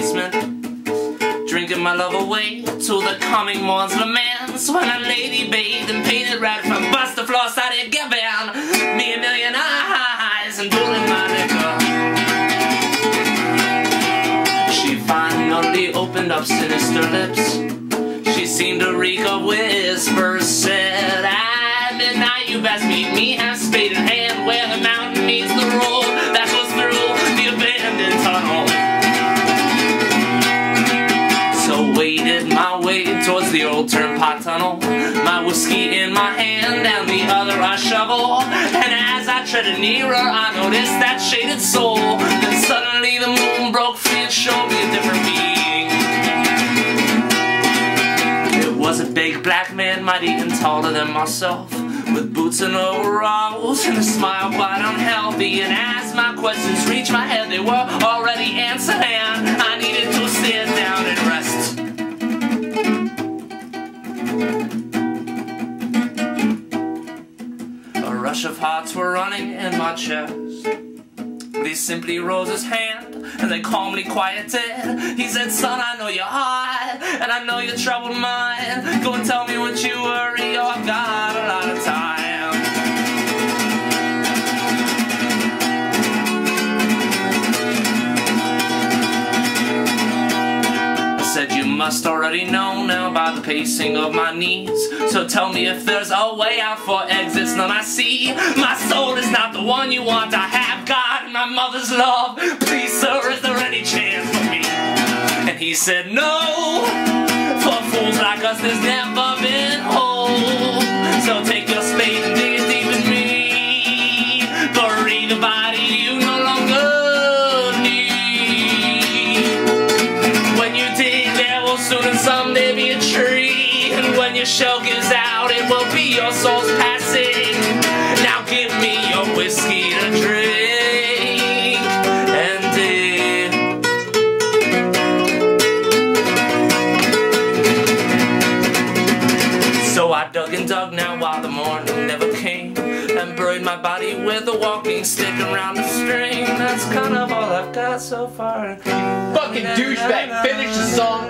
basement. Drinking my love away till the coming morn's laments When a lady bathed and painted red from bust to floor started giving Me a million eyes and pulling my liquor. She finally opened up sinister lips. She seemed to reek of whispers Said, at midnight you best meet me Half spade in hand where the mountain meets the road That goes through the abandoned old turnpike tunnel, my whiskey in my hand and the other I shovel. And as I treaded nearer, I noticed that shaded soul. Then suddenly the moon broke free and showed me a different being. It was a big black man, mighty and taller than myself. With boots and overalls and a smile quite unhealthy And as my questions reached my head they were already rush of hearts were running in my chest. He simply rose his hand and they calmly quieted. He said, son, I know your heart and I know your troubled mind. Go and tell me what you worry, I've got must already know now by the pacing of my knees. So tell me if there's a way out for exits none I see. My soul is not the one you want I have God and my mother's love. Please sir, is there any chance for me? And he said no For fools like us there's never been hope someday be a tree. And when your shell gives out it will be your soul's passing. Now give me your whiskey to drink. And dig So I dug and dug now while the morning never came And buried my body with a walking stick around a string. That's kind of all I've got so far. Fucking douchebag, finish the song.